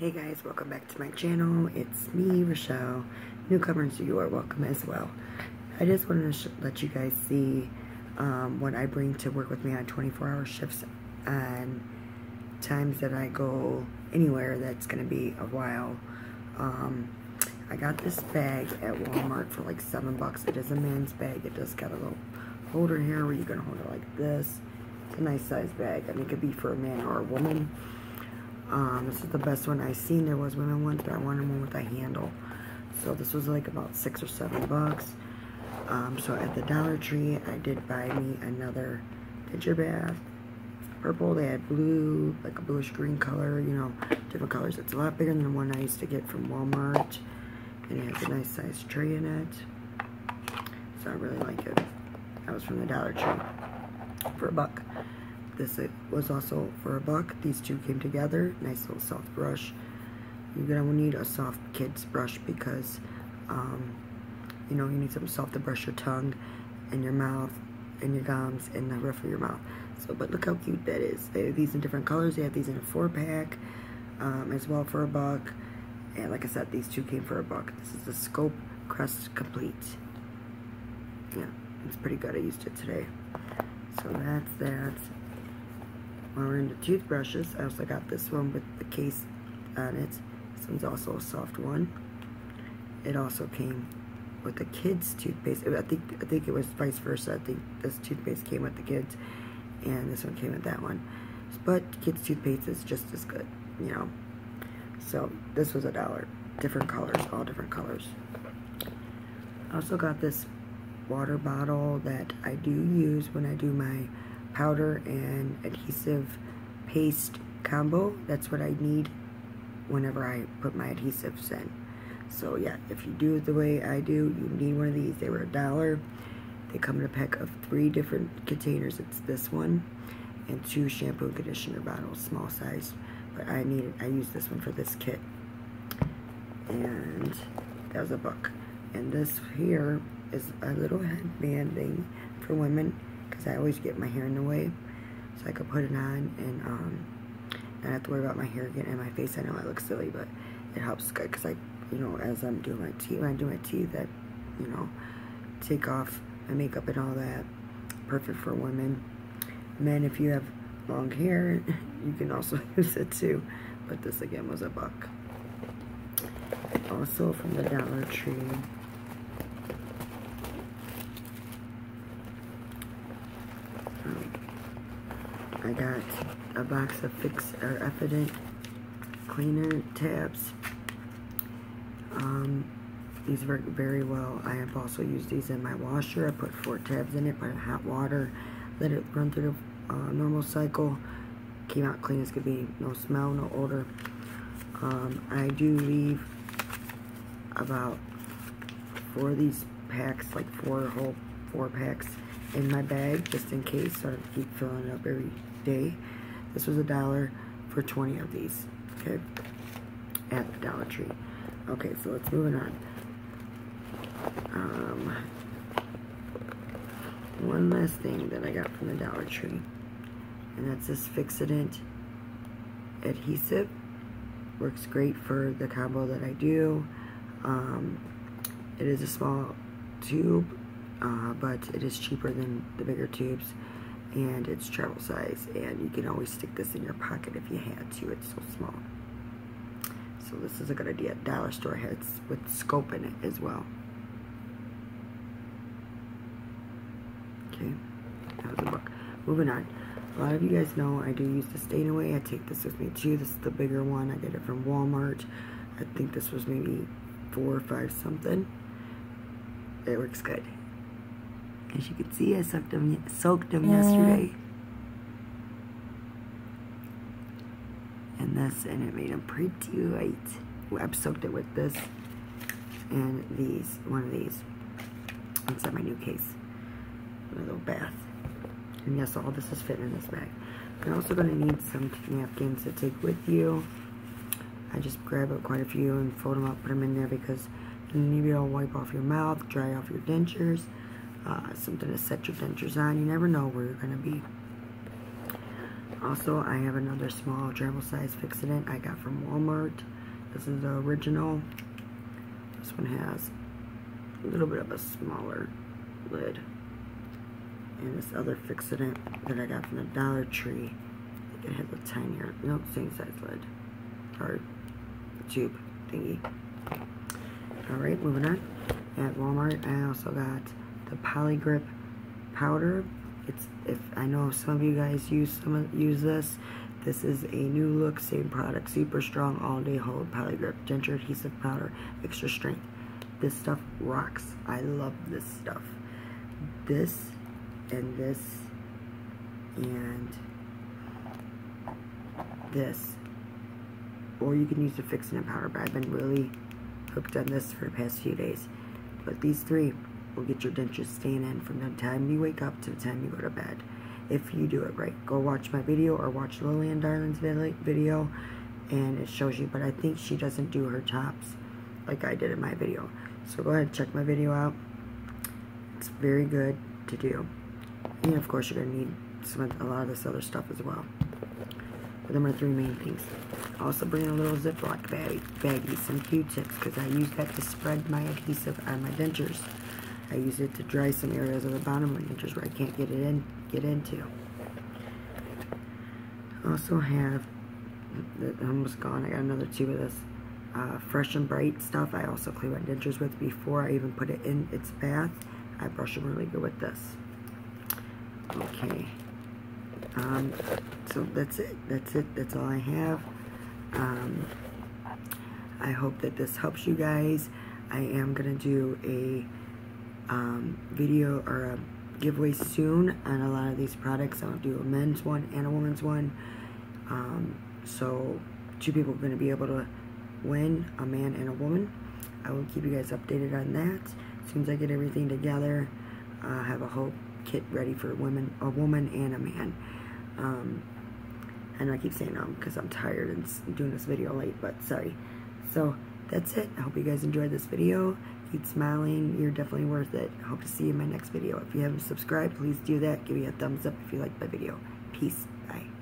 Hey guys, welcome back to my channel. It's me, Richelle. Newcomers, you are welcome as well. I just wanted to let you guys see um, what I bring to work with me on 24-hour shifts and times that I go anywhere that's going to be a while. Um, I got this bag at Walmart for like seven bucks. It is a man's bag. It does got a little holder here where you can hold it like this. It's a nice size bag. I mean, it could be for a man or a woman. Um, this is the best one I've seen. There was women ones, but I wanted one with a handle. So this was like about six or seven bucks. Um, so at the Dollar Tree, I did buy me another Pitcher Bath. Purple, they had blue, like a bluish green color, you know, different colors. It's a lot bigger than the one I used to get from Walmart. And it has a nice size tray in it. So I really like it. That was from the Dollar Tree for a buck. This was also for a buck. These two came together. Nice little soft brush. You're gonna need a soft kid's brush because, um, you know, you need something soft to brush your tongue and your mouth and your gums and the roof of your mouth. So, but look how cute that is. They have these in different colors. They have these in a four pack um, as well for a buck. And like I said, these two came for a buck. This is the Scope Crest Complete. Yeah, it's pretty good. I used it today. So that's that. We're into toothbrushes, I also got this one with the case on it. This one's also a soft one. It also came with the kids' toothpaste. I think I think it was vice versa. I think this toothpaste came with the kids, and this one came with that one. But kids' toothpaste is just as good, you know. So this was a dollar. Different colors, all different colors. I also got this water bottle that I do use when I do my powder and adhesive paste combo. That's what I need whenever I put my adhesives in. So yeah, if you do it the way I do, you need one of these. They were a dollar. They come in a pack of three different containers. It's this one and two shampoo and conditioner bottles, small size. But I needed, I used this one for this kit. And that was a book. And this here is a little headband thing for women because I always get my hair in the way. So I could put it on and um, not have to worry about my hair getting in my face. I know I look silly, but it helps good because I, you know, as I'm doing my teeth, when I do my teeth, that, you know, take off my makeup and all that. Perfect for women. Men, if you have long hair, you can also use it too. But this again was a buck. Also from the Dollar Tree. I got a box of Fix or Efferdent cleaner tabs. Um, these work very well. I have also used these in my washer. I put four tabs in it, put hot water, let it run through the uh, normal cycle. Came out clean as could be. No smell, no odor. Um, I do leave about four of these packs, like four whole four packs in my bag just in case so I keep filling it up every day. This was a dollar for 20 of these, okay, at the Dollar Tree. Okay, so let's move on. Um, one last thing that I got from the Dollar Tree, and that's this Fixodent adhesive. Works great for the combo that I do. Um, it is a small tube, uh, but it is cheaper than the bigger tubes and it's travel size and you can always stick this in your pocket if you had to it's so small. So this is a good idea dollar store has with scope in it as well. Okay that was a book. Moving on a lot of you guys know I do use the stain away I take this with me too this is the bigger one I get it from Walmart. I think this was maybe four or five something. It works good as you can see, I soaked them, soaked them yesterday. And this, and it made them pretty white. I've soaked it with this and these, one of these. Inside my new case. A little bath. And yes, all this is fitting in this bag. You're also going to need some napkins to take with you. I just grab up quite a few and fold them up, put them in there because you need to be able to wipe off your mouth, dry off your dentures uh, something to set your dentures on. You never know where you're going to be. Also, I have another small travel size fixin' I got from Walmart. This is the original. This one has a little bit of a smaller lid. And this other fixin' that I got from the Dollar Tree, it has a tinier, no, same size lid. Or tube thingy. Alright, moving on. At Walmart, I also got the Poligrip powder. It's if I know some of you guys use some use this. This is a new look, same product, super strong all day hold Poligrip denture adhesive powder, extra strength. This stuff rocks. I love this stuff. This and this and this. Or you can use the fixing powder, but I've been really hooked on this for the past few days. But these three will get your dentures staying in from the time you wake up to the time you go to bed. If you do it right. Go watch my video or watch Lillian Darling's video and it shows you. But I think she doesn't do her tops like I did in my video. So go ahead and check my video out. It's very good to do. And of course you're going to need some a lot of this other stuff as well. But them are three main things. Also bring a little Ziploc bag, baggie, some Q-tips, because I use that to spread my adhesive on my dentures. I use it to dry some areas of the bottom dentures where I can't get it in, get into. I Also have, almost gone, I got another tube of this uh, Fresh and Bright stuff. I also clean my dentures with before I even put it in its bath. I brush them really good with this. Okay. Um, so that's it. That's it. That's all I have. Um, I hope that this helps you guys. I am going to do a um, video or a giveaway soon on a lot of these products. I'll do a men's one and a woman's one. Um, so two people are going to be able to win, a man and a woman. I will keep you guys updated on that. As soon as I get everything together, I uh, have a whole kit ready for women, a woman and a man. Um, and I keep saying um because I'm tired and doing this video late, but sorry. So that's it. I hope you guys enjoyed this video. Keep smiling. You're definitely worth it. I hope to see you in my next video. If you haven't subscribed, please do that. Give me a thumbs up if you liked my video. Peace. Bye.